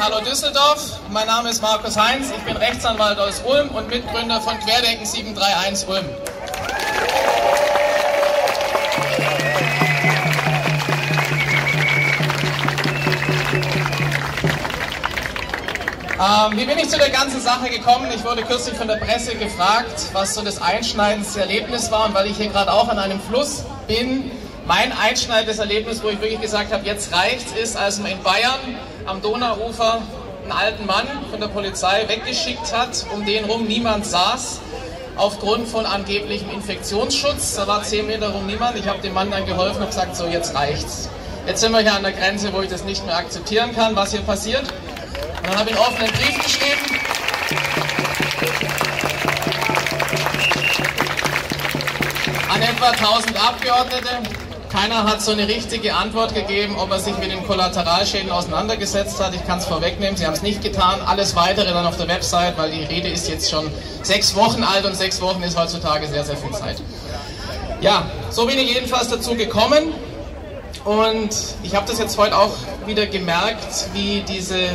hallo Düsseldorf. Mein Name ist Markus Heinz, ich bin Rechtsanwalt aus Ulm und Mitgründer von Querdenken 731 Ulm. Ähm, wie bin ich zu der ganzen Sache gekommen? Ich wurde kürzlich von der Presse gefragt, was so das einschneidendste Erlebnis war. Und weil ich hier gerade auch an einem Fluss bin, mein einschneidendes Erlebnis, wo ich wirklich gesagt habe, jetzt reicht's, ist, als man in Bayern am Donauufer einen alten Mann von der Polizei weggeschickt hat, um den rum niemand saß, aufgrund von angeblichem Infektionsschutz. Da war zehn Meter rum niemand. Ich habe dem Mann dann geholfen und gesagt, so jetzt reicht's. Jetzt sind wir hier an der Grenze, wo ich das nicht mehr akzeptieren kann, was hier passiert. Und dann habe ich einen offenen Brief geschrieben. An etwa 1000 Abgeordnete. Keiner hat so eine richtige Antwort gegeben, ob er sich mit den Kollateralschäden auseinandergesetzt hat. Ich kann es vorwegnehmen, sie haben es nicht getan. Alles weitere dann auf der Website, weil die Rede ist jetzt schon sechs Wochen alt und sechs Wochen ist heutzutage sehr, sehr viel Zeit. Ja, so bin ich jedenfalls dazu gekommen. Und ich habe das jetzt heute auch wieder gemerkt, wie diese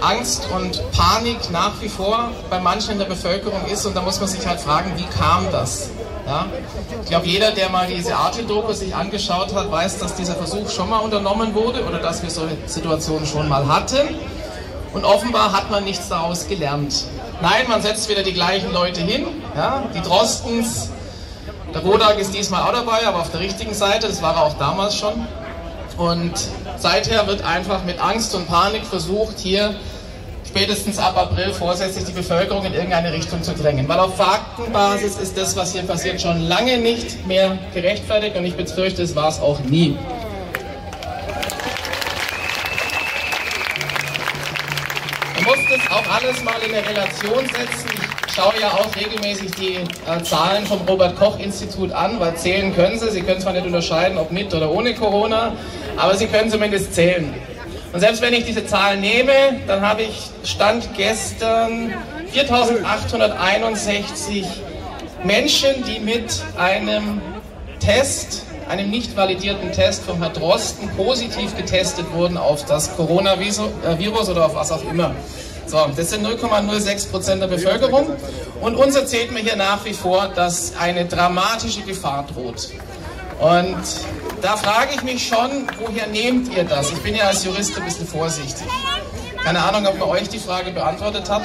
Angst und Panik nach wie vor bei manchen in der Bevölkerung ist. Und da muss man sich halt fragen, wie kam das? Ja? Ich glaube, jeder, der mal diese Arte-Doku sich angeschaut hat, weiß, dass dieser Versuch schon mal unternommen wurde oder dass wir solche Situationen schon mal hatten. Und offenbar hat man nichts daraus gelernt. Nein, man setzt wieder die gleichen Leute hin. Ja? Die Drostens, der Rodak ist diesmal auch dabei, aber auf der richtigen Seite, das war er auch damals schon. Und seither wird einfach mit Angst und Panik versucht, hier spätestens ab April vorsätzlich die Bevölkerung in irgendeine Richtung zu drängen. Weil auf Faktenbasis ist das, was hier passiert, schon lange nicht mehr gerechtfertigt und ich befürchte, es war es auch nie. Man muss das auch alles mal in eine Relation setzen. Ich schaue ja auch regelmäßig die äh, Zahlen vom Robert-Koch-Institut an, weil zählen können sie. Sie können zwar nicht unterscheiden, ob mit oder ohne Corona, aber sie können zumindest zählen. Und selbst wenn ich diese Zahlen nehme, dann habe ich Stand gestern 4861 Menschen, die mit einem Test, einem nicht validierten Test vom Herrn Drosten positiv getestet wurden auf das Coronavirus oder auf was auch immer. So, das sind 0,06 Prozent der Bevölkerung und uns erzählt mir hier nach wie vor, dass eine dramatische Gefahr droht. Und da frage ich mich schon, woher nehmt ihr das? Ich bin ja als Jurist ein bisschen vorsichtig. Keine Ahnung, ob man euch die Frage beantwortet hat.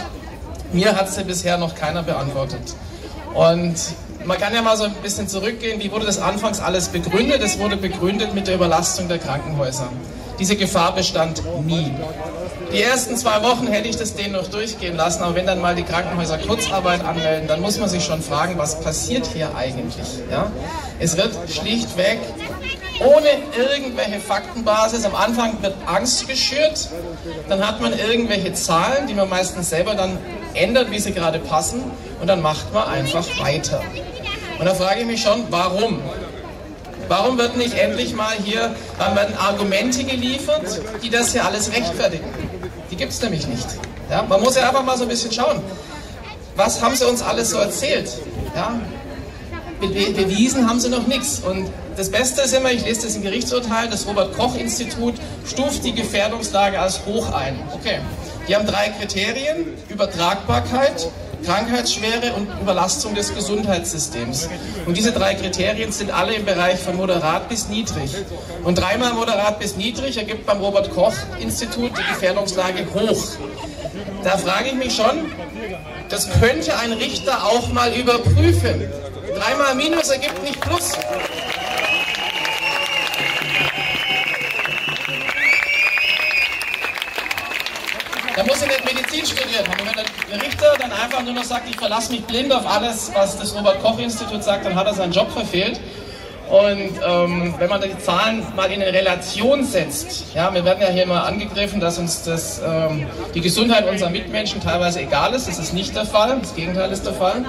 Mir hat sie bisher noch keiner beantwortet. Und man kann ja mal so ein bisschen zurückgehen. Wie wurde das anfangs alles begründet? Es wurde begründet mit der Überlastung der Krankenhäuser. Diese Gefahr bestand nie. Die ersten zwei Wochen hätte ich das denen noch durchgehen lassen, aber wenn dann mal die Krankenhäuser Kurzarbeit anmelden, dann muss man sich schon fragen, was passiert hier eigentlich? Ja? Es wird schlichtweg ohne irgendwelche Faktenbasis. Am Anfang wird Angst geschürt, dann hat man irgendwelche Zahlen, die man meistens selber dann ändert, wie sie gerade passen, und dann macht man einfach weiter. Und da frage ich mich schon, warum? Warum wird nicht endlich mal hier, dann werden Argumente geliefert, die das hier alles rechtfertigen? Die gibt es nämlich nicht. Ja, man muss ja einfach mal so ein bisschen schauen. Was haben sie uns alles so erzählt? Ja, bewiesen haben sie noch nichts. Und das Beste ist immer, ich lese das im Gerichtsurteil, das Robert-Koch-Institut stuft die Gefährdungslage als hoch ein. Okay, die haben drei Kriterien, Übertragbarkeit, Krankheitsschwere und Überlastung des Gesundheitssystems. Und diese drei Kriterien sind alle im Bereich von moderat bis niedrig. Und dreimal moderat bis niedrig ergibt beim Robert-Koch-Institut die Gefährdungslage hoch. Da frage ich mich schon, das könnte ein Richter auch mal überprüfen. Dreimal Minus ergibt nicht Plus. Da muss er nicht Medizin der Einfach nur noch sagt, ich verlasse mich blind auf alles, was das Robert-Koch-Institut sagt, dann hat er seinen Job verfehlt. Und ähm, wenn man die Zahlen mal in eine Relation setzt, ja, wir werden ja hier mal angegriffen, dass uns das, ähm, die Gesundheit unserer Mitmenschen teilweise egal ist. Das ist nicht der Fall, das Gegenteil ist der Fall.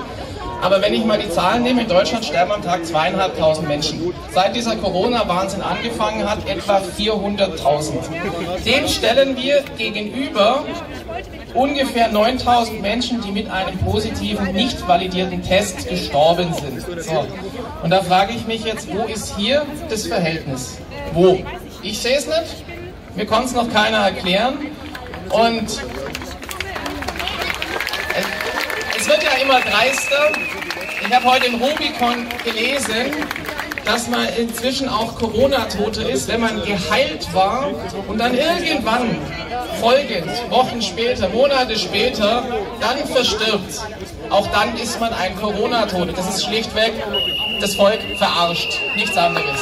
Aber wenn ich mal die Zahlen nehme, in Deutschland sterben am Tag zweieinhalbtausend Menschen. Seit dieser Corona-Wahnsinn angefangen hat, etwa 400.000. Dem stellen wir gegenüber ungefähr 9000 Menschen, die mit einem positiven, nicht validierten Test gestorben sind. So. Und da frage ich mich jetzt, wo ist hier das Verhältnis? Wo? Ich sehe es nicht, mir konnte es noch keiner erklären. Und es wird ja immer dreister. Ich habe heute im Rubicon gelesen, dass man inzwischen auch Corona-Tote ist, wenn man geheilt war und dann irgendwann folgend, Wochen später, Monate später, dann verstirbt. Auch dann ist man ein Corona-Tote. Das ist schlichtweg das Volk verarscht, nichts anderes.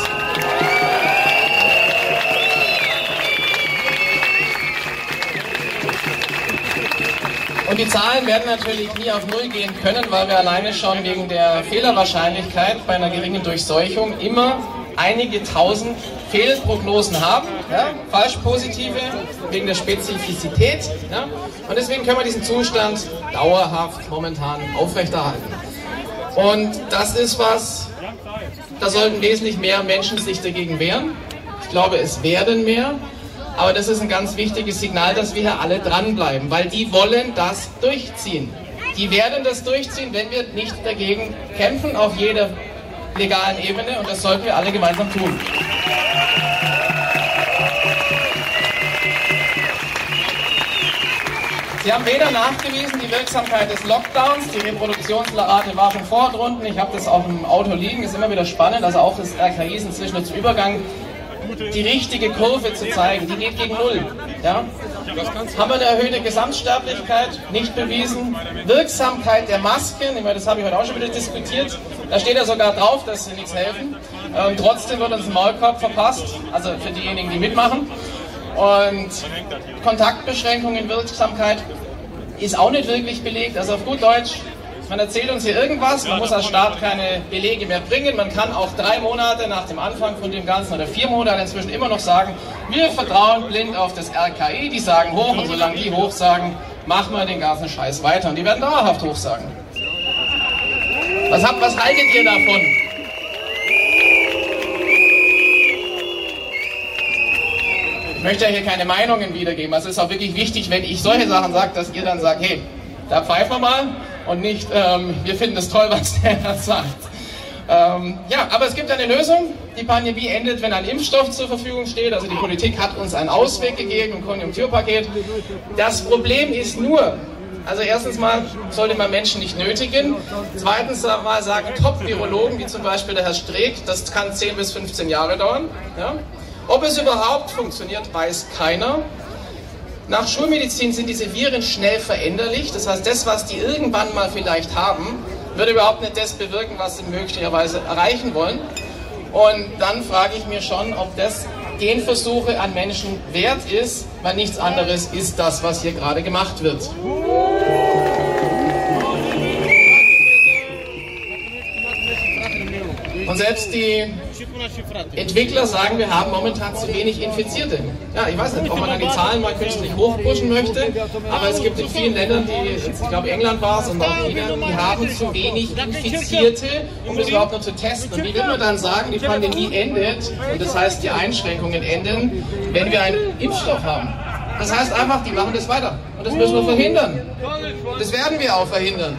Die Zahlen werden natürlich nie auf Null gehen können, weil wir alleine schon wegen der Fehlerwahrscheinlichkeit bei einer geringen Durchseuchung immer einige tausend Fehlprognosen haben, ja, falsch positive, wegen der Spezifizität. Ja, und deswegen können wir diesen Zustand dauerhaft momentan aufrechterhalten. Und das ist was, da sollten wesentlich mehr Menschen sich dagegen wehren. Ich glaube, es werden mehr. Aber das ist ein ganz wichtiges Signal, dass wir hier alle dranbleiben, weil die wollen das durchziehen. Die werden das durchziehen, wenn wir nicht dagegen kämpfen auf jeder legalen Ebene und das sollten wir alle gemeinsam tun. Sie haben weder nachgewiesen die Wirksamkeit des Lockdowns, die Reproduktionsrate war schon vordrunten, ich habe das auf dem Auto liegen, ist immer wieder spannend, also auch das RKI ist inzwischen zum Übergang die richtige Kurve zu zeigen. Die geht gegen Null. Ja? Haben wir eine erhöhte Gesamtsterblichkeit? Nicht bewiesen. Wirksamkeit der Masken, ich meine, das habe ich heute auch schon wieder diskutiert. Da steht ja sogar drauf, dass sie nichts helfen. Ähm, trotzdem wird uns ein Maulkorb verpasst, also für diejenigen, die mitmachen. Und Kontaktbeschränkungen, Wirksamkeit ist auch nicht wirklich belegt. Also auf gut Deutsch, man erzählt uns hier irgendwas, man muss als Staat keine Belege mehr bringen. Man kann auch drei Monate nach dem Anfang von dem Ganzen oder vier Monate inzwischen immer noch sagen, wir vertrauen blind auf das RKI, die sagen hoch und solange die hoch sagen, machen wir den ganzen Scheiß weiter. Und die werden dauerhaft hoch sagen. Was, habt, was haltet ihr davon? Ich möchte ja hier keine Meinungen wiedergeben. Also es ist auch wirklich wichtig, wenn ich solche Sachen sage, dass ihr dann sagt, hey, da pfeifen wir mal und nicht, ähm, wir finden es toll, was der da sagt. Ähm, ja, aber es gibt eine Lösung. Die Pandemie endet, wenn ein Impfstoff zur Verfügung steht. Also die Politik hat uns einen Ausweg gegeben, ein Konjunkturpaket. Das Problem ist nur, also erstens mal sollte man Menschen nicht nötigen. Zweitens mal sagen Top-Virologen, wie zum Beispiel der Herr Streeck, das kann 10 bis 15 Jahre dauern. Ja? Ob es überhaupt funktioniert, weiß keiner. Nach Schulmedizin sind diese Viren schnell veränderlich. Das heißt, das, was die irgendwann mal vielleicht haben, wird überhaupt nicht das bewirken, was sie möglicherweise erreichen wollen. Und dann frage ich mir schon, ob das Genversuche an Menschen wert ist, weil nichts anderes ist das, was hier gerade gemacht wird. Und selbst die Entwickler sagen, wir haben momentan zu wenig Infizierte. Ja, ich weiß nicht, ob man dann die Zahlen mal künstlich hochpushen möchte, aber es gibt in vielen Ländern, die, ich glaube England war es und auch China, die haben zu wenig Infizierte, um das überhaupt noch zu testen. Und wie will man dann sagen, die Pandemie endet, und das heißt, die Einschränkungen enden, wenn wir einen Impfstoff haben? Das heißt einfach, die machen das weiter. Und das müssen wir verhindern. Das werden wir auch verhindern.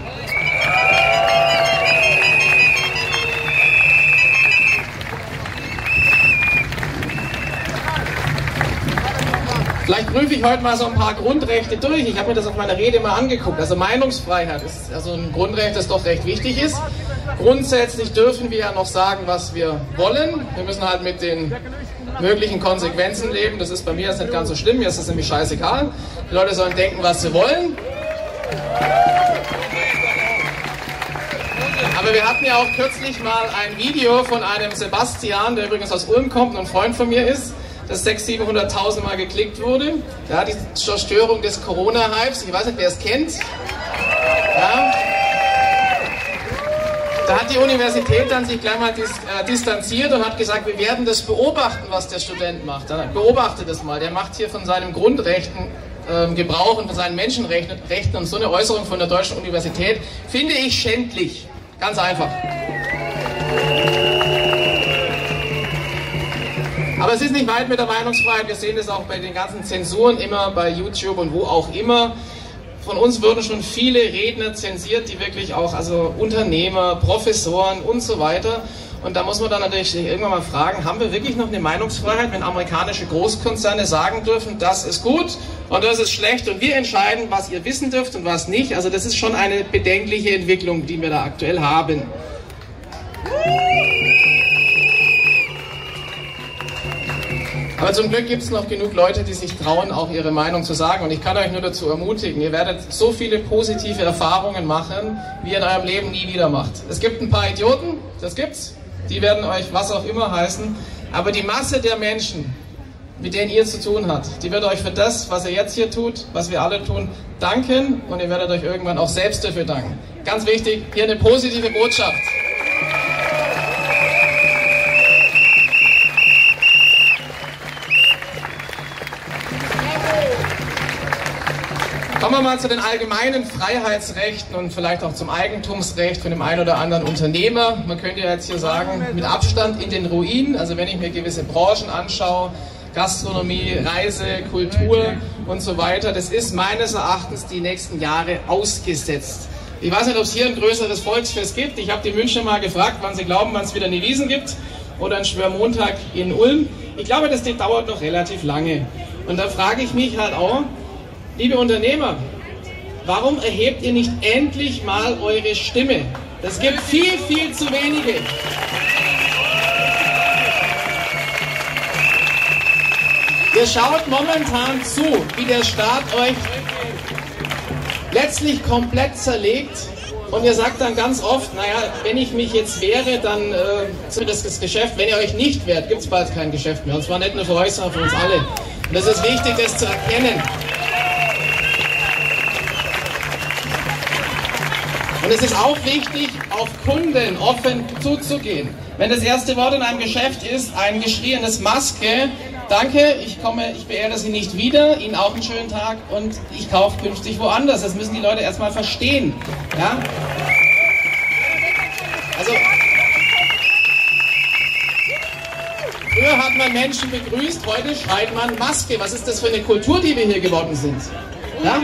Vielleicht prüfe ich heute mal so ein paar Grundrechte durch. Ich habe mir das auf meiner Rede mal angeguckt. Also Meinungsfreiheit ist also ein Grundrecht, das doch recht wichtig ist. Grundsätzlich dürfen wir ja noch sagen, was wir wollen. Wir müssen halt mit den möglichen Konsequenzen leben. Das ist bei mir jetzt nicht ganz so schlimm. Mir ist das nämlich scheißegal. Die Leute sollen denken, was sie wollen. Aber wir hatten ja auch kürzlich mal ein Video von einem Sebastian, der übrigens aus Ulm kommt und ein Freund von mir ist das 600.000, 700.000 Mal geklickt wurde. Ja, die Zerstörung des Corona-Hypes, ich weiß nicht, wer es kennt. Ja. Da hat die Universität dann sich gleich mal dis, äh, distanziert und hat gesagt, wir werden das beobachten, was der Student macht. Dann beobachtet das mal. Der macht hier von seinen Grundrechten äh, Gebrauch und von seinen Menschenrechten Rechten und so eine Äußerung von der Deutschen Universität finde ich schändlich. Ganz einfach. Aber es ist nicht weit mit der Meinungsfreiheit. Wir sehen das auch bei den ganzen Zensuren immer bei YouTube und wo auch immer. Von uns würden schon viele Redner zensiert, die wirklich auch, also Unternehmer, Professoren und so weiter. Und da muss man dann natürlich irgendwann mal fragen, haben wir wirklich noch eine Meinungsfreiheit, wenn amerikanische Großkonzerne sagen dürfen, das ist gut und das ist schlecht und wir entscheiden, was ihr wissen dürft und was nicht. Also das ist schon eine bedenkliche Entwicklung, die wir da aktuell haben. Aber zum Glück gibt es noch genug Leute, die sich trauen, auch ihre Meinung zu sagen. Und ich kann euch nur dazu ermutigen, ihr werdet so viele positive Erfahrungen machen, wie ihr in eurem Leben nie wieder macht. Es gibt ein paar Idioten, das gibt's. Die werden euch was auch immer heißen. Aber die Masse der Menschen, mit denen ihr zu tun habt, die wird euch für das, was ihr jetzt hier tut, was wir alle tun, danken. Und ihr werdet euch irgendwann auch selbst dafür danken. Ganz wichtig, hier eine positive Botschaft. Kommen wir mal zu den allgemeinen Freiheitsrechten und vielleicht auch zum Eigentumsrecht von dem einen oder anderen Unternehmer. Man könnte ja jetzt hier sagen, mit Abstand in den Ruinen. Also wenn ich mir gewisse Branchen anschaue, Gastronomie, Reise, Kultur und so weiter, das ist meines Erachtens die nächsten Jahre ausgesetzt. Ich weiß nicht, ob es hier ein größeres Volksfest gibt. Ich habe die Münchner mal gefragt, wann sie glauben, wann es wieder eine Wiesen gibt oder ein Schwörmontag in Ulm. Ich glaube, das dauert noch relativ lange. Und da frage ich mich halt auch, Liebe Unternehmer, warum erhebt ihr nicht endlich mal eure Stimme? Das gibt viel, viel zu wenige. Ihr schaut momentan zu, wie der Staat euch letztlich komplett zerlegt und ihr sagt dann ganz oft, naja, wenn ich mich jetzt wehre, dann äh, das, Geschäft, wenn ihr euch nicht wehrt, gibt es bald kein Geschäft mehr. Und zwar nicht nur für euch, sondern für uns alle. Und das ist wichtig, das zu erkennen. Und es ist auch wichtig, auf Kunden offen zuzugehen. Wenn das erste Wort in einem Geschäft ist, ein geschrieenes Maske, danke, ich komme, ich beehre Sie nicht wieder, Ihnen auch einen schönen Tag und ich kaufe künftig woanders. Das müssen die Leute erstmal verstehen. Ja? Also, früher hat man Menschen begrüßt, heute schreit man Maske. Was ist das für eine Kultur, die wir hier geworden sind? Ja?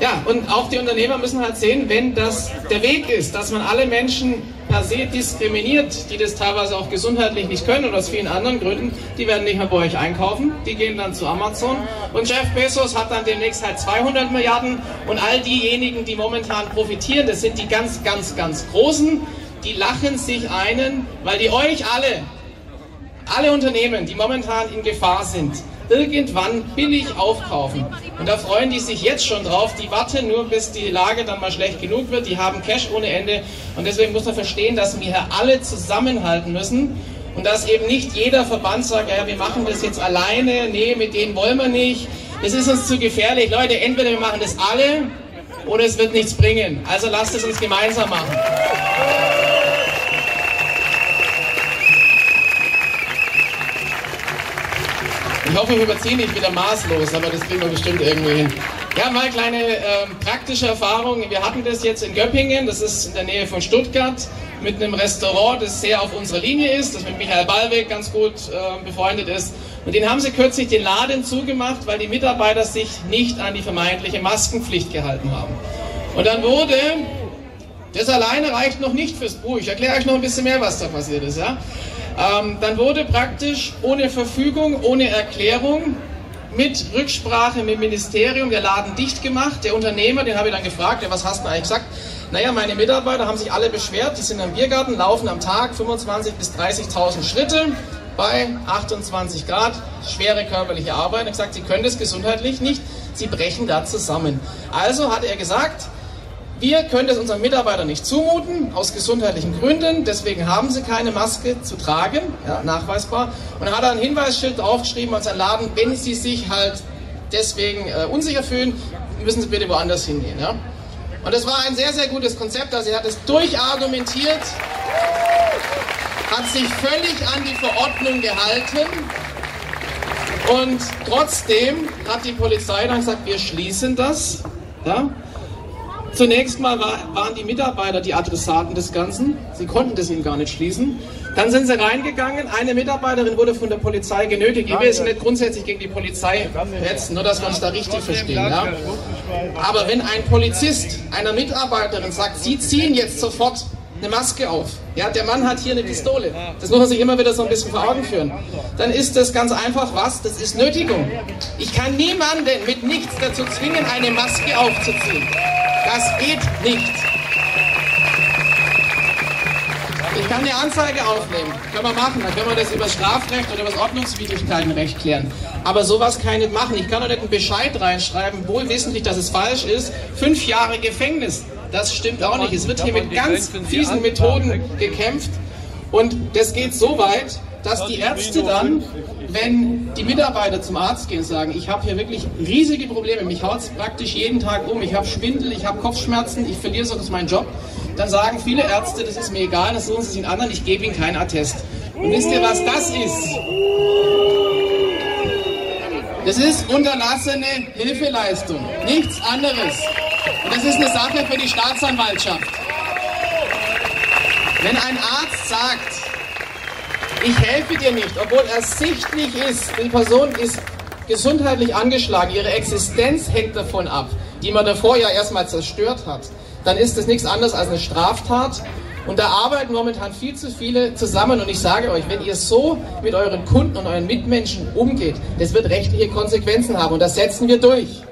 Ja, und auch die Unternehmer müssen halt sehen, wenn das der Weg ist, dass man alle Menschen per se diskriminiert, die das teilweise auch gesundheitlich nicht können oder aus vielen anderen Gründen, die werden nicht mehr bei euch einkaufen, die gehen dann zu Amazon. Und Jeff Bezos hat dann demnächst halt 200 Milliarden. Und all diejenigen, die momentan profitieren, das sind die ganz, ganz, ganz Großen, die lachen sich einen, weil die euch alle, alle Unternehmen, die momentan in Gefahr sind, irgendwann billig aufkaufen. Und da freuen die sich jetzt schon drauf. Die warten nur, bis die Lage dann mal schlecht genug wird. Die haben Cash ohne Ende. Und deswegen muss man verstehen, dass wir hier alle zusammenhalten müssen. Und dass eben nicht jeder Verband sagt, ja, wir machen das jetzt alleine. Nee, mit denen wollen wir nicht. Das ist uns zu gefährlich. Leute, entweder wir machen das alle oder es wird nichts bringen. Also lasst es uns gemeinsam machen. Ich hoffe, ich überziehe nicht wieder maßlos, aber das kriegen wir bestimmt irgendwie hin. Ja, mal kleine äh, praktische Erfahrung. Wir hatten das jetzt in Göppingen, das ist in der Nähe von Stuttgart, mit einem Restaurant, das sehr auf unserer Linie ist, das mit Michael Ballweg ganz gut äh, befreundet ist. Und den haben sie kürzlich den Laden zugemacht, weil die Mitarbeiter sich nicht an die vermeintliche Maskenpflicht gehalten haben. Und dann wurde, das alleine reicht noch nicht fürs Buch, ich erkläre euch noch ein bisschen mehr, was da passiert ist. Ja? Ähm, dann wurde praktisch ohne Verfügung, ohne Erklärung, mit Rücksprache mit dem Ministerium der Laden dicht gemacht. Der Unternehmer, den habe ich dann gefragt, ja, was hast du eigentlich gesagt? Naja, meine Mitarbeiter haben sich alle beschwert, die sind am Biergarten, laufen am Tag 25.000 bis 30.000 Schritte bei 28 Grad, schwere körperliche Arbeit. Er hat gesagt, sie können das gesundheitlich nicht, sie brechen da zusammen. Also hat er gesagt, wir können es unseren Mitarbeitern nicht zumuten, aus gesundheitlichen Gründen. Deswegen haben sie keine Maske zu tragen, ja, nachweisbar. Und dann hat er ein Hinweisschild aufgeschrieben an seinen Laden, wenn sie sich halt deswegen äh, unsicher fühlen, müssen sie bitte woanders hingehen. Ja? Und das war ein sehr, sehr gutes Konzept. Also er hat es durchargumentiert, hat sich völlig an die Verordnung gehalten. Und trotzdem hat die Polizei dann gesagt, wir schließen das. Ja? Zunächst mal war, waren die Mitarbeiter die Adressaten des Ganzen. Sie konnten das eben gar nicht schließen. Dann sind sie reingegangen, eine Mitarbeiterin wurde von der Polizei genötigt. Ich will jetzt nicht grundsätzlich gegen die Polizei hetzen, nur dass wir uns da richtig verstehen. Ja? Aber wenn ein Polizist einer Mitarbeiterin sagt, sie ziehen jetzt sofort eine Maske auf. Ja, der Mann hat hier eine Pistole. Das muss man sich immer wieder so ein bisschen vor Augen führen. Dann ist das ganz einfach was? Das ist Nötigung. Ich kann niemanden mit nichts dazu zwingen, eine Maske aufzuziehen. Das geht nicht. Ich kann eine Anzeige aufnehmen. Können wir machen. Dann können wir das über Strafrecht oder über das Ordnungswidrigkeitenrecht klären. Aber sowas kann ich nicht machen. Ich kann doch nicht einen Bescheid reinschreiben, wohl wissentlich, dass es falsch ist. Fünf Jahre Gefängnis. Das stimmt auch nicht. Es wird hier mit ganz fiesen Methoden gekämpft. Und das geht so weit, dass die Ärzte dann, wenn die Mitarbeiter zum Arzt gehen, sagen, ich habe hier wirklich riesige Probleme, mich haut es praktisch jeden Tag um, ich habe Schwindel, ich habe Kopfschmerzen, ich verliere sonst meinen Job, dann sagen viele Ärzte, das ist mir egal, das suchen sie sich anderen, ich gebe ihnen keinen Attest. Und wisst ihr, was das ist? Das ist unterlassene Hilfeleistung, nichts anderes. Und das ist eine Sache für die Staatsanwaltschaft. Wenn ein Arzt sagt, ich helfe dir nicht, obwohl ersichtlich ist, die Person ist gesundheitlich angeschlagen, ihre Existenz hängt davon ab, die man davor ja erstmal zerstört hat, dann ist das nichts anderes als eine Straftat. Und da arbeiten momentan viel zu viele zusammen. Und ich sage euch, wenn ihr so mit euren Kunden und euren Mitmenschen umgeht, das wird rechtliche Konsequenzen haben. Und das setzen wir durch.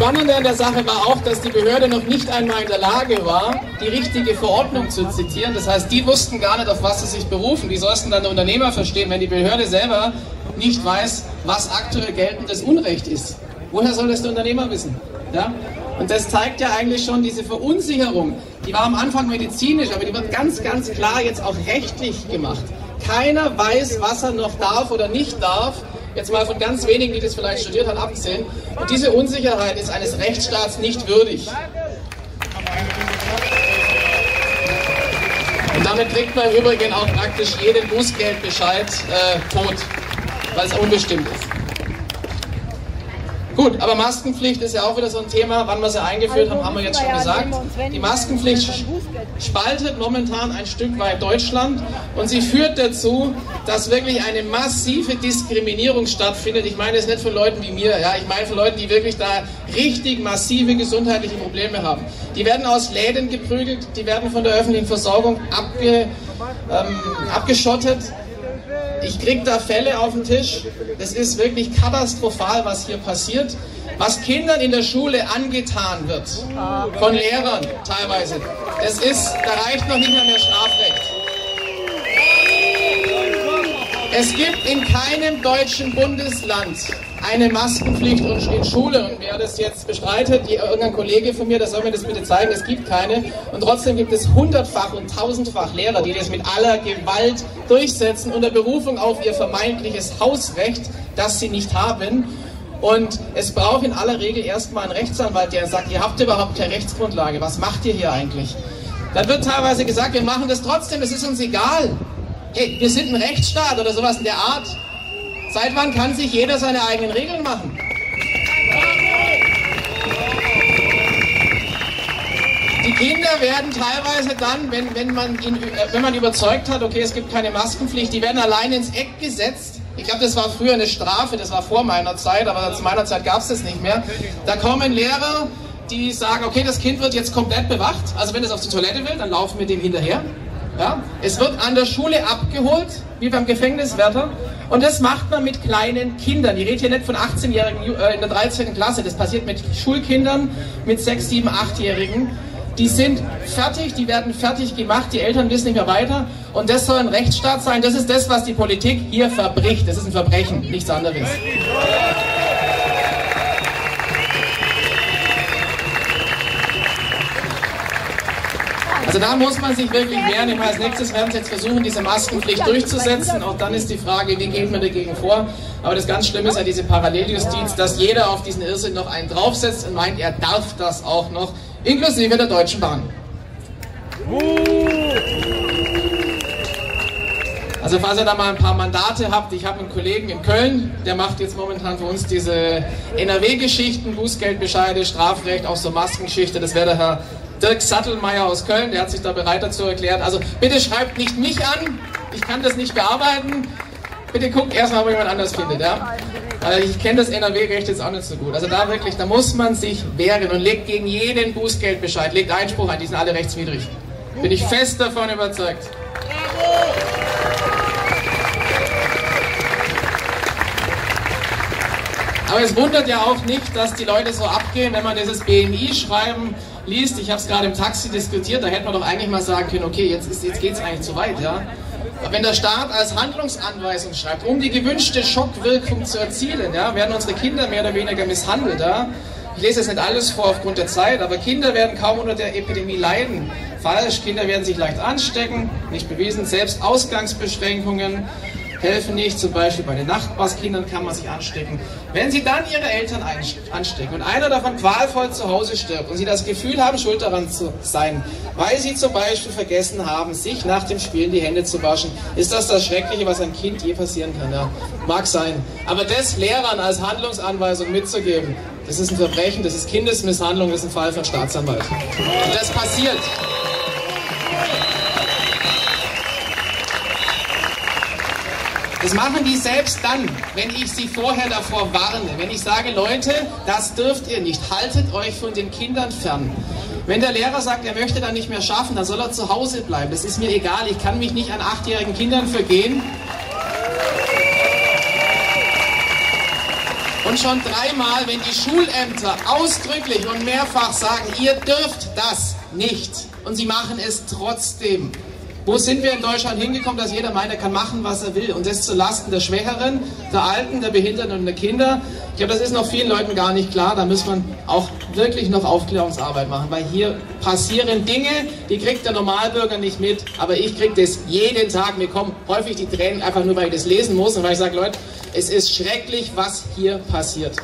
Spannende an der Sache war auch, dass die Behörde noch nicht einmal in der Lage war, die richtige Verordnung zu zitieren. Das heißt, die wussten gar nicht, auf was sie sich berufen. Wie sollten dann der Unternehmer verstehen, wenn die Behörde selber nicht weiß, was aktuell geltendes Unrecht ist? Woher soll das der Unternehmer wissen? Ja? Und das zeigt ja eigentlich schon diese Verunsicherung. Die war am Anfang medizinisch, aber die wird ganz, ganz klar jetzt auch rechtlich gemacht. Keiner weiß, was er noch darf oder nicht darf jetzt mal von ganz wenigen, die das vielleicht studiert haben, abgesehen. Und diese Unsicherheit ist eines Rechtsstaats nicht würdig. Und damit kriegt man im Übrigen auch praktisch jeden Bußgeldbescheid äh, tot, weil es unbestimmt ist. Gut, aber Maskenpflicht ist ja auch wieder so ein Thema. Wann wir sie eingeführt haben, haben wir jetzt schon gesagt. Die Maskenpflicht spaltet momentan ein Stück weit Deutschland und sie führt dazu, dass wirklich eine massive Diskriminierung stattfindet. Ich meine es nicht von Leuten wie mir, ja, ich meine von Leuten, die wirklich da richtig massive gesundheitliche Probleme haben. Die werden aus Läden geprügelt, die werden von der öffentlichen Versorgung abge, ähm, abgeschottet ich kriege da Fälle auf den Tisch. Es ist wirklich katastrophal, was hier passiert. Was Kindern in der Schule angetan wird, von Lehrern teilweise, das ist, da reicht noch nicht mehr mehr Strafrecht. Es gibt in keinem deutschen Bundesland eine Maskenpflicht in Schule. Und wer das jetzt bestreitet, die, irgendein Kollege von mir, der soll mir das bitte zeigen, es gibt keine. Und trotzdem gibt es hundertfach und tausendfach Lehrer, die das mit aller Gewalt durchsetzen unter Berufung auf ihr vermeintliches Hausrecht, das sie nicht haben. Und es braucht in aller Regel erstmal einen Rechtsanwalt, der sagt, ihr habt überhaupt keine Rechtsgrundlage, was macht ihr hier eigentlich? Dann wird teilweise gesagt, wir machen das trotzdem, es ist uns egal. Hey, wir sind ein Rechtsstaat oder sowas in der Art. Seit wann kann sich jeder seine eigenen Regeln machen? Die Kinder werden teilweise dann, wenn, wenn, man ihn, äh, wenn man überzeugt hat, okay, es gibt keine Maskenpflicht, die werden allein ins Eck gesetzt. Ich glaube, das war früher eine Strafe, das war vor meiner Zeit, aber zu meiner Zeit gab es das nicht mehr. Da kommen Lehrer, die sagen, okay, das Kind wird jetzt komplett bewacht. Also wenn es auf die Toilette will, dann laufen wir dem hinterher. Ja? Es wird an der Schule abgeholt, wie beim Gefängniswärter. Und das macht man mit kleinen Kindern. Ich rede hier nicht von 18-Jährigen äh, in der 13. Klasse. Das passiert mit Schulkindern, mit 6, 7, 8-Jährigen. Die sind fertig, die werden fertig gemacht, die Eltern wissen nicht mehr weiter. Und das soll ein Rechtsstaat sein. Das ist das, was die Politik hier verbricht. Das ist ein Verbrechen, nichts anderes. Also da muss man sich wirklich wehren. Als nächstes werden sie jetzt versuchen, diese Maskenpflicht durchzusetzen. Auch dann ist die Frage, wie geht man dagegen vor. Aber das ganz Schlimme ist ja diese Paralleljustiz, dass jeder auf diesen Irrsinn noch einen draufsetzt und meint, er darf das auch noch, inklusive der Deutschen Bahn. Also falls ihr da mal ein paar Mandate habt, ich habe einen Kollegen in Köln, der macht jetzt momentan für uns diese NRW-Geschichten, Bußgeldbescheide, Strafrecht, auch so Maskengeschichte, das wäre der Herr Dirk Sattelmeier aus Köln, der hat sich da bereit dazu erklärt. Also bitte schreibt nicht mich an, ich kann das nicht bearbeiten. Bitte guckt erstmal, ob jemand anders findet. Ja? Also ich kenne das NRW-Recht jetzt auch nicht so gut. Also da wirklich, da muss man sich wehren und legt gegen jeden Bußgeldbescheid, legt Einspruch ein, die sind alle rechtswidrig. Bin ich fest davon überzeugt. Aber es wundert ja auch nicht, dass die Leute so abgehen, wenn man dieses BMI-Schreiben liest. Ich habe es gerade im Taxi diskutiert, da hätte man doch eigentlich mal sagen können, okay, jetzt, jetzt geht es eigentlich zu weit. Ja? Wenn der Staat als Handlungsanweisung schreibt, um die gewünschte Schockwirkung zu erzielen, ja, werden unsere Kinder mehr oder weniger misshandelt. Ja? Ich lese jetzt nicht alles vor aufgrund der Zeit, aber Kinder werden kaum unter der Epidemie leiden. Falsch, Kinder werden sich leicht anstecken, nicht bewiesen, selbst Ausgangsbeschränkungen helfen nicht. Zum Beispiel bei den Nachbarskindern kann man sich anstecken. Wenn sie dann ihre Eltern anstecken und einer davon qualvoll zu Hause stirbt und sie das Gefühl haben, schuld daran zu sein, weil sie zum Beispiel vergessen haben, sich nach dem Spielen die Hände zu waschen, ist das das Schreckliche, was einem Kind je passieren kann. Ja, mag sein. Aber das Lehrern als Handlungsanweisung mitzugeben, das ist ein Verbrechen, das ist Kindesmisshandlung, das ist ein Fall von Staatsanwalt. Und das passiert. Das machen die selbst dann, wenn ich sie vorher davor warne. Wenn ich sage, Leute, das dürft ihr nicht. Haltet euch von den Kindern fern. Wenn der Lehrer sagt, er möchte dann nicht mehr schaffen, dann soll er zu Hause bleiben. Das ist mir egal. Ich kann mich nicht an achtjährigen Kindern vergehen. Und schon dreimal, wenn die Schulämter ausdrücklich und mehrfach sagen, ihr dürft das nicht. Und sie machen es trotzdem. Wo sind wir in Deutschland hingekommen, dass jeder meint, er kann machen, was er will? Und das zu Lasten der Schwächeren, der Alten, der Behinderten und der Kinder. Ich glaube, das ist noch vielen Leuten gar nicht klar. Da muss man auch wirklich noch Aufklärungsarbeit machen, weil hier passieren Dinge, die kriegt der Normalbürger nicht mit. Aber ich kriege das jeden Tag. Mir kommen häufig die Tränen einfach nur, weil ich das lesen muss und weil ich sage, Leute, es ist schrecklich, was hier passiert.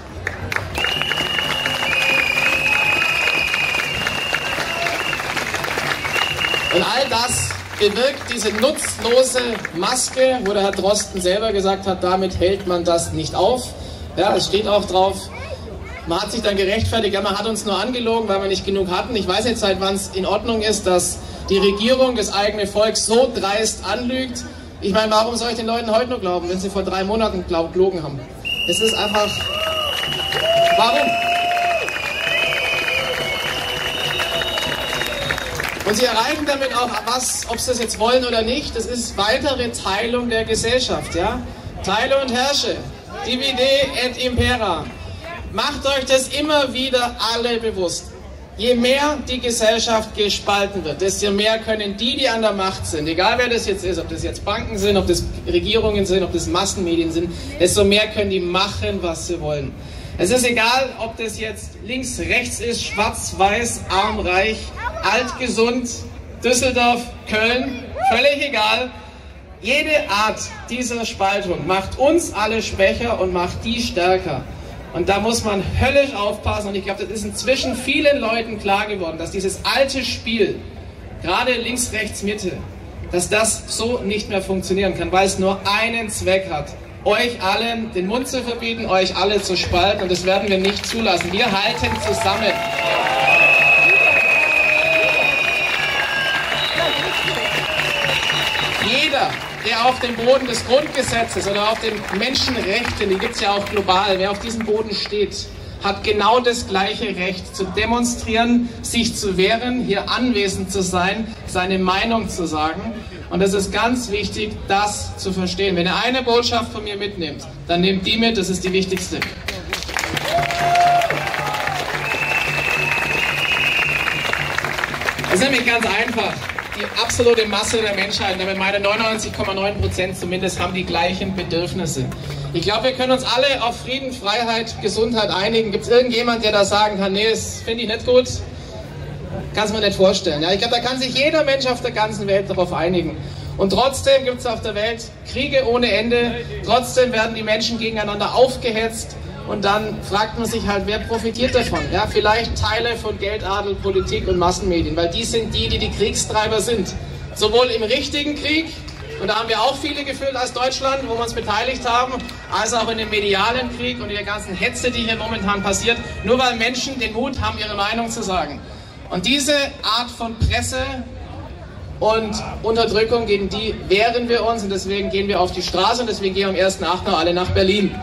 Und all das bewirkt diese nutzlose Maske, wo der Herr Drosten selber gesagt hat, damit hält man das nicht auf. Ja, es steht auch drauf. Man hat sich dann gerechtfertigt, ja, man hat uns nur angelogen, weil wir nicht genug hatten. Ich weiß nicht, seit wann es in Ordnung ist, dass die Regierung das eigene Volk so dreist anlügt. Ich meine, warum soll ich den Leuten heute noch glauben, wenn sie vor drei Monaten gelogen haben? Es ist einfach... Warum? Und sie erreichen damit auch was, ob sie das jetzt wollen oder nicht, das ist weitere Teilung der Gesellschaft. Ja? Teile und herrsche. Divide et impera. Macht euch das immer wieder alle bewusst. Je mehr die Gesellschaft gespalten wird, desto mehr können die, die an der Macht sind, egal wer das jetzt ist, ob das jetzt Banken sind, ob das Regierungen sind, ob das Massenmedien sind, desto mehr können die machen, was sie wollen. Es ist egal, ob das jetzt links, rechts ist, schwarz, weiß, arm, reich, alt, gesund, Düsseldorf, Köln, völlig egal. Jede Art dieser Spaltung macht uns alle schwächer und macht die stärker. Und da muss man höllisch aufpassen. Und ich glaube, das ist inzwischen vielen Leuten klar geworden, dass dieses alte Spiel, gerade links, rechts, Mitte, dass das so nicht mehr funktionieren kann, weil es nur einen Zweck hat. Euch allen den Mund zu verbieten, euch alle zu spalten. Und das werden wir nicht zulassen. Wir halten zusammen. Jeder, der auf dem Boden des Grundgesetzes oder auf den Menschenrechten, die gibt es ja auch global, wer auf diesem Boden steht, hat genau das gleiche Recht zu demonstrieren, sich zu wehren, hier anwesend zu sein, seine Meinung zu sagen. Und es ist ganz wichtig, das zu verstehen. Wenn ihr eine Botschaft von mir mitnimmt, dann nehmt die mit, das ist die wichtigste. Es ist nämlich ganz einfach die absolute Masse der Menschheit, damit meine 99,9 Prozent zumindest, haben die gleichen Bedürfnisse. Ich glaube, wir können uns alle auf Frieden, Freiheit, Gesundheit einigen. Gibt es irgendjemand, der da sagen kann, nee, das finde ich nicht gut? Kann es mir nicht vorstellen. Ja, ich glaube, da kann sich jeder Mensch auf der ganzen Welt darauf einigen. Und trotzdem gibt es auf der Welt Kriege ohne Ende. Trotzdem werden die Menschen gegeneinander aufgehetzt. Und dann fragt man sich halt, wer profitiert davon? Ja, vielleicht Teile von Geldadel, Politik und Massenmedien, weil die sind die, die die Kriegstreiber sind. Sowohl im richtigen Krieg Und da haben wir auch viele gefühlt als Deutschland, wo wir uns beteiligt haben, also auch in dem medialen Krieg und in der ganzen Hetze, die hier momentan passiert, nur weil Menschen den Mut haben, ihre Meinung zu sagen. Und diese Art von Presse und Unterdrückung, gegen die wehren wir uns und deswegen gehen wir auf die Straße und deswegen gehen wir am 1.8. alle nach Berlin.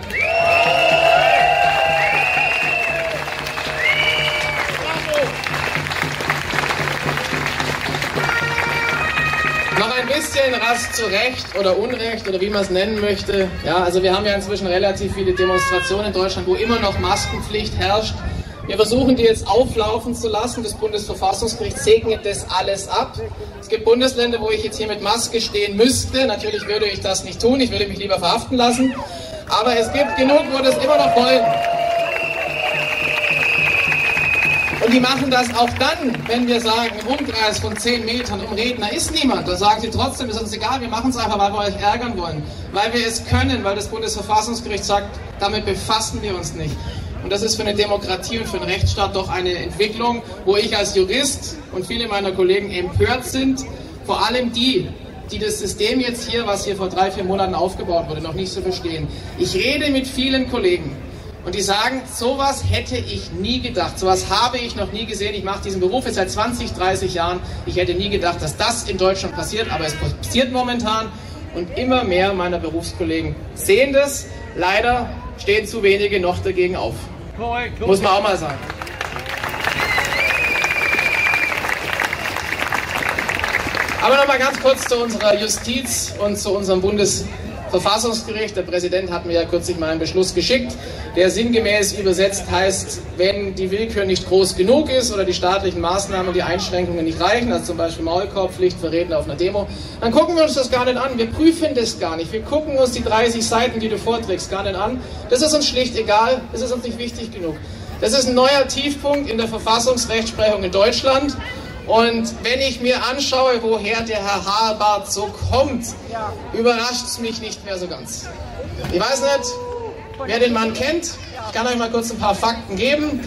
Bisschen Rast zu Recht oder Unrecht oder wie man es nennen möchte. Ja, also wir haben ja inzwischen relativ viele Demonstrationen in Deutschland, wo immer noch Maskenpflicht herrscht. Wir versuchen die jetzt auflaufen zu lassen. Das Bundesverfassungsgericht segnet das alles ab. Es gibt Bundesländer, wo ich jetzt hier mit Maske stehen müsste. Natürlich würde ich das nicht tun. Ich würde mich lieber verhaften lassen. Aber es gibt genug, wo das immer noch wollen. Und die machen das auch dann, wenn wir sagen, im Umkreis von 10 Metern um Redner ist niemand. Da sagen sie trotzdem, ist uns egal, wir machen es einfach, weil wir euch ärgern wollen. Weil wir es können, weil das Bundesverfassungsgericht sagt, damit befassen wir uns nicht. Und das ist für eine Demokratie und für einen Rechtsstaat doch eine Entwicklung, wo ich als Jurist und viele meiner Kollegen empört sind. Vor allem die, die das System jetzt hier, was hier vor drei, vier Monaten aufgebaut wurde, noch nicht so verstehen. Ich rede mit vielen Kollegen und die sagen, sowas hätte ich nie gedacht, sowas habe ich noch nie gesehen. Ich mache diesen Beruf jetzt seit 20, 30 Jahren. Ich hätte nie gedacht, dass das in Deutschland passiert, aber es passiert momentan und immer mehr meiner Berufskollegen sehen das. Leider stehen zu wenige noch dagegen auf. Muss man auch mal sagen. Aber noch mal ganz kurz zu unserer Justiz und zu unserem Bundesverfassungsgericht. Der Präsident hat mir ja kürzlich mal einen Beschluss geschickt, der sinngemäß übersetzt heißt, wenn die Willkür nicht groß genug ist oder die staatlichen Maßnahmen, die Einschränkungen nicht reichen, also zum Beispiel Maulkorbpflicht für Redner auf einer Demo, dann gucken wir uns das gar nicht an. Wir prüfen das gar nicht. Wir gucken uns die 30 Seiten, die du vorträgst, gar nicht an. Das ist uns schlicht egal. Das ist uns nicht wichtig genug. Das ist ein neuer Tiefpunkt in der Verfassungsrechtsprechung in Deutschland. Und wenn ich mir anschaue, woher der Herr Haberbart so kommt, überrascht es mich nicht mehr so ganz. Ich weiß nicht, wer den Mann kennt. Ich kann euch mal kurz ein paar Fakten geben.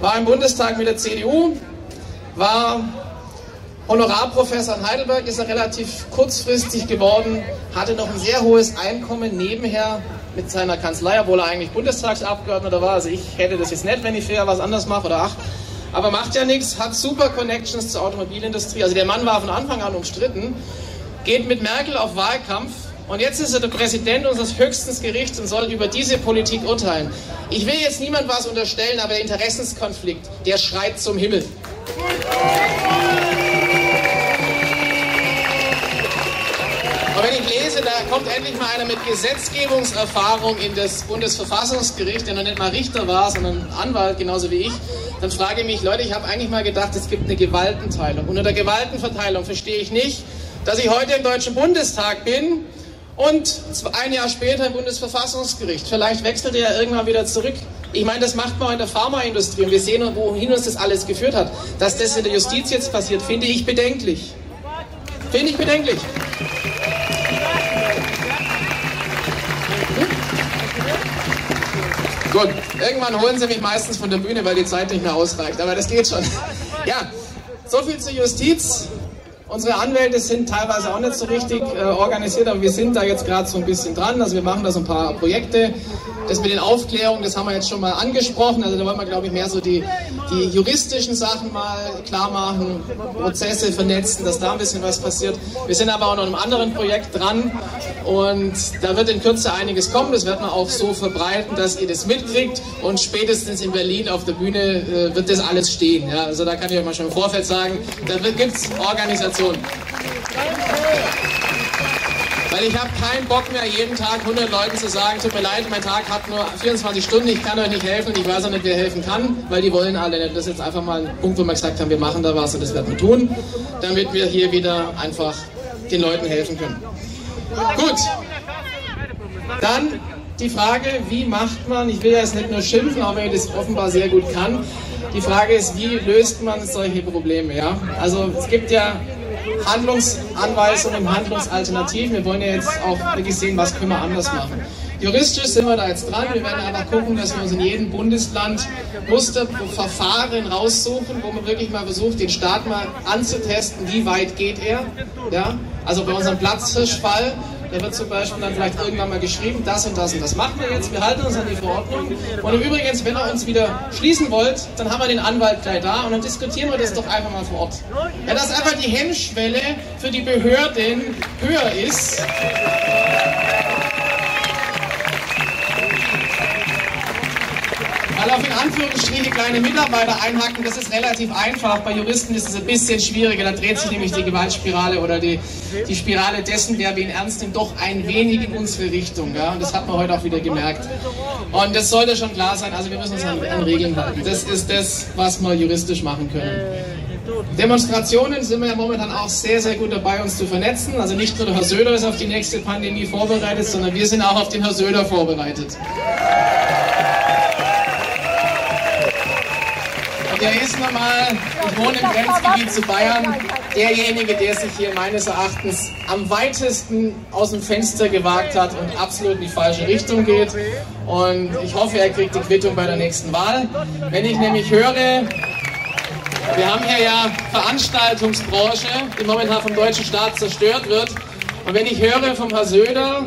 War im Bundestag mit der CDU, war Honorarprofessor in Heidelberg, ist er relativ kurzfristig geworden, hatte noch ein sehr hohes Einkommen nebenher mit seiner Kanzlei, obwohl er eigentlich Bundestagsabgeordneter war. Also ich hätte das jetzt nicht, wenn ich früher was anderes mache oder ach. Aber macht ja nichts, hat super Connections zur Automobilindustrie. Also der Mann war von Anfang an umstritten, geht mit Merkel auf Wahlkampf und jetzt ist er der Präsident unseres höchsten Gerichts und soll über diese Politik urteilen. Ich will jetzt niemand was unterstellen, aber der Interessenskonflikt, der schreit zum Himmel. Ich lese, da kommt endlich mal einer mit Gesetzgebungserfahrung in das Bundesverfassungsgericht, der noch nicht mal Richter war, sondern Anwalt, genauso wie ich, dann frage ich mich, Leute, ich habe eigentlich mal gedacht, es gibt eine Gewaltenteilung. Unter der Gewaltenverteilung verstehe ich nicht, dass ich heute im Deutschen Bundestag bin und ein Jahr später im Bundesverfassungsgericht. Vielleicht wechselt er ja irgendwann wieder zurück. Ich meine, das macht man auch in der Pharmaindustrie und wir sehen, wohin uns das alles geführt hat. Dass das in der Justiz jetzt passiert, finde ich bedenklich. Finde ich bedenklich. Gut, irgendwann holen sie mich meistens von der Bühne, weil die Zeit nicht mehr ausreicht, aber das geht schon. Ja, so viel zur Justiz. Unsere Anwälte sind teilweise auch nicht so richtig äh, organisiert, aber wir sind da jetzt gerade so ein bisschen dran. Also wir machen da so ein paar Projekte. Das mit den Aufklärungen, das haben wir jetzt schon mal angesprochen. Also da wollen wir, glaube ich, mehr so die, die juristischen Sachen mal klar machen, Prozesse vernetzen, dass da ein bisschen was passiert. Wir sind aber auch noch in einem anderen Projekt dran und da wird in Kürze einiges kommen. Das wird man auch so verbreiten, dass ihr das mitkriegt und spätestens in Berlin auf der Bühne äh, wird das alles stehen. Ja? Also da kann ich euch mal schon im Vorfeld sagen, da gibt es Organisationen. Weil ich habe keinen Bock mehr, jeden Tag 100 Leuten zu sagen, tut mir leid, mein Tag hat nur 24 Stunden, ich kann euch nicht helfen und ich weiß auch nicht, wer helfen kann, weil die wollen alle nicht. Das ist jetzt einfach mal ein Punkt, wo wir gesagt haben, wir machen da was und das werden wir tun, damit wir hier wieder einfach den Leuten helfen können. Gut, dann die Frage, wie macht man, ich will jetzt nicht nur schimpfen, auch wenn ich das offenbar sehr gut kann, die Frage ist, wie löst man solche Probleme? Ja? Also es gibt ja Handlungsanweisungen, Handlungsalternativen. Wir wollen ja jetzt auch wirklich sehen, was können wir anders machen. Juristisch sind wir da jetzt dran. Wir werden einfach gucken, dass wir uns in jedem Bundesland Musterverfahren raussuchen, wo man wirklich mal versucht, den Staat mal anzutesten, wie weit geht er. Ja? Also bei unserem Platzhirschfall da wird zum Beispiel dann vielleicht irgendwann mal geschrieben, das und das und das machen wir jetzt, wir halten uns an die Verordnung. Und im Übrigen, wenn ihr uns wieder schließen wollt, dann haben wir den Anwalt gleich da und dann diskutieren wir das doch einfach mal vor Ort. Ja, dass einfach die Hemmschwelle für die Behörden höher ist. Weil auf in Anführungsstriche kleine Mitarbeiter einhacken, das ist relativ einfach. Bei Juristen ist es ein bisschen schwieriger. Da dreht sich nämlich die Gewaltspirale oder die, die Spirale dessen, der wir ihn ernst nimmt, doch ein wenig in unsere Richtung. Ja? Und das hat man heute auch wieder gemerkt. Und das sollte schon klar sein. Also wir müssen uns an, an Regeln halten. Das ist das, was wir juristisch machen können. Demonstrationen sind wir ja momentan auch sehr, sehr gut dabei, uns zu vernetzen. Also nicht nur der Herr Söder ist auf die nächste Pandemie vorbereitet, sondern wir sind auch auf den Herr Söder vorbereitet. Der ist nochmal, ich wohne im Grenzgebiet zu Bayern, derjenige, der sich hier meines Erachtens am weitesten aus dem Fenster gewagt hat und absolut in die falsche Richtung geht. Und ich hoffe, er kriegt die Quittung bei der nächsten Wahl. Wenn ich nämlich höre, wir haben hier ja Veranstaltungsbranche, die momentan vom deutschen Staat zerstört wird. Und wenn ich höre vom Herrn Söder,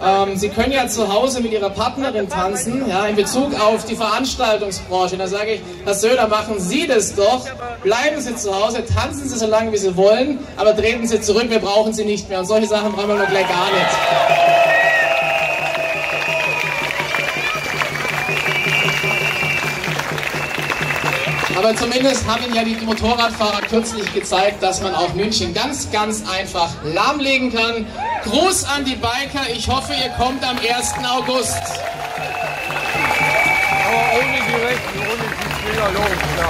ähm, Sie können ja zu Hause mit Ihrer Partnerin tanzen, ja, in Bezug auf die Veranstaltungsbranche. Da sage ich, Herr Söder, machen Sie das doch. Bleiben Sie zu Hause, tanzen Sie so lange, wie Sie wollen, aber treten Sie zurück, wir brauchen Sie nicht mehr. Und solche Sachen brauchen wir noch gleich gar nicht. Aber zumindest haben ja die Motorradfahrer kürzlich gezeigt, dass man auch München ganz, ganz einfach lahmlegen kann. Gruß an die Biker. Ich hoffe, ihr kommt am 1. August. Aber ohne die Rechten, ohne die Schlägerlohn, ja.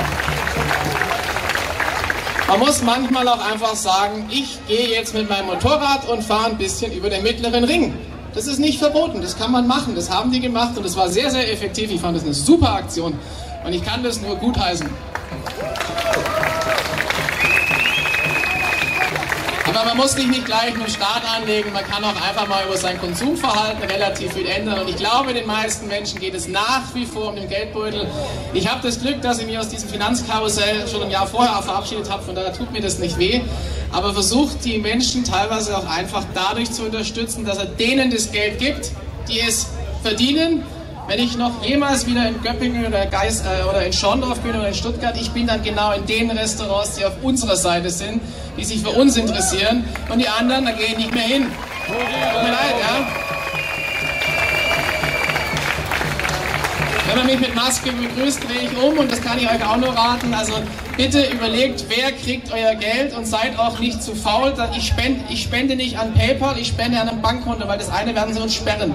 Man muss manchmal auch einfach sagen, ich gehe jetzt mit meinem Motorrad und fahre ein bisschen über den mittleren Ring. Das ist nicht verboten, das kann man machen, das haben die gemacht und es war sehr, sehr effektiv. Ich fand das eine super Aktion. Und ich kann das nur gutheißen. Aber man muss sich nicht gleich mit dem Staat anlegen, man kann auch einfach mal über sein Konsumverhalten relativ viel ändern. Und ich glaube, den meisten Menschen geht es nach wie vor um den Geldbeutel. Ich habe das Glück, dass ich mich aus diesem Finanzkarussell schon ein Jahr vorher verabschiedet habe, von daher tut mir das nicht weh. Aber versucht die Menschen teilweise auch einfach dadurch zu unterstützen, dass er denen das Geld gibt, die es verdienen wenn ich noch jemals wieder in Göppingen oder, Geis, äh, oder in Schorndorf bin oder in Stuttgart, ich bin dann genau in den Restaurants, die auf unserer Seite sind, die sich für uns interessieren. Und die anderen, da gehe ich nicht mehr hin. Tut mir leid, ja. Wenn man mich mit Maske begrüßt, drehe ich um und das kann ich euch auch nur raten. Also bitte überlegt, wer kriegt euer Geld und seid auch nicht zu faul. Ich spende, ich spende nicht an PayPal, ich spende an einem Bankkonto, weil das eine werden sie uns sperren.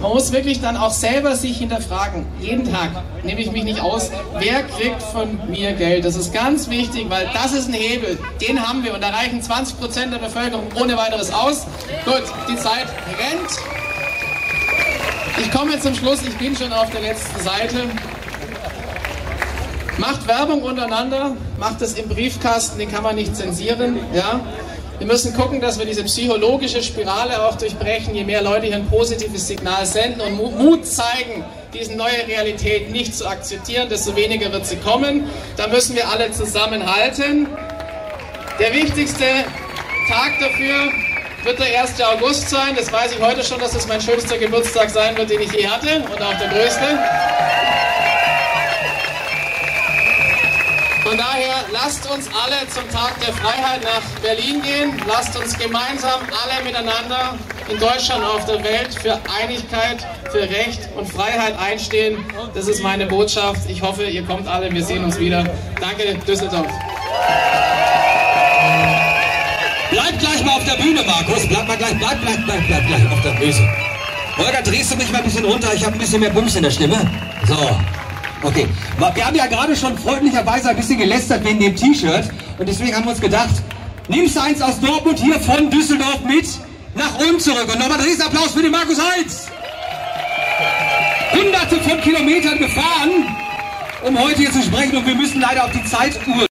Man muss wirklich dann auch selber sich hinterfragen. Jeden Tag nehme ich mich nicht aus, wer kriegt von mir Geld. Das ist ganz wichtig, weil das ist ein Hebel. Den haben wir und da reichen 20% der Bevölkerung ohne weiteres aus. Gut, die Zeit rennt. Ich komme zum Schluss, ich bin schon auf der letzten Seite. Macht Werbung untereinander, macht es im Briefkasten, den kann man nicht zensieren. Ja? Wir müssen gucken, dass wir diese psychologische Spirale auch durchbrechen. Je mehr Leute hier ein positives Signal senden und Mut zeigen, diese neue Realität nicht zu akzeptieren, desto weniger wird sie kommen. Da müssen wir alle zusammenhalten. Der wichtigste Tag dafür wird der 1. August sein. Das weiß ich heute schon, dass es mein schönster Geburtstag sein wird, den ich je hatte und auch der größte. Von daher lasst uns alle zum Tag der Freiheit nach Berlin gehen. Lasst uns gemeinsam alle miteinander in Deutschland auf der Welt für Einigkeit, für Recht und Freiheit einstehen. Das ist meine Botschaft. Ich hoffe, ihr kommt alle. Wir sehen uns wieder. Danke, Düsseldorf. Bleib gleich mal auf der Bühne, Markus. Bleib mal gleich, bleib, bleib, bleib, bleib gleich auf der Bühne. Holger, drehst du mich mal ein bisschen runter? Ich habe ein bisschen mehr Bums in der Stimme. So. Okay, wir haben ja gerade schon freundlicherweise ein bisschen gelästert wegen dem T-Shirt. Und deswegen haben wir uns gedacht, nimmst du eins aus Dortmund hier von Düsseldorf mit nach Ulm zurück. Und nochmal einen Applaus für den Markus Heinz. Hunderte von Kilometern gefahren, um heute hier zu sprechen. Und wir müssen leider auf die Zeituhr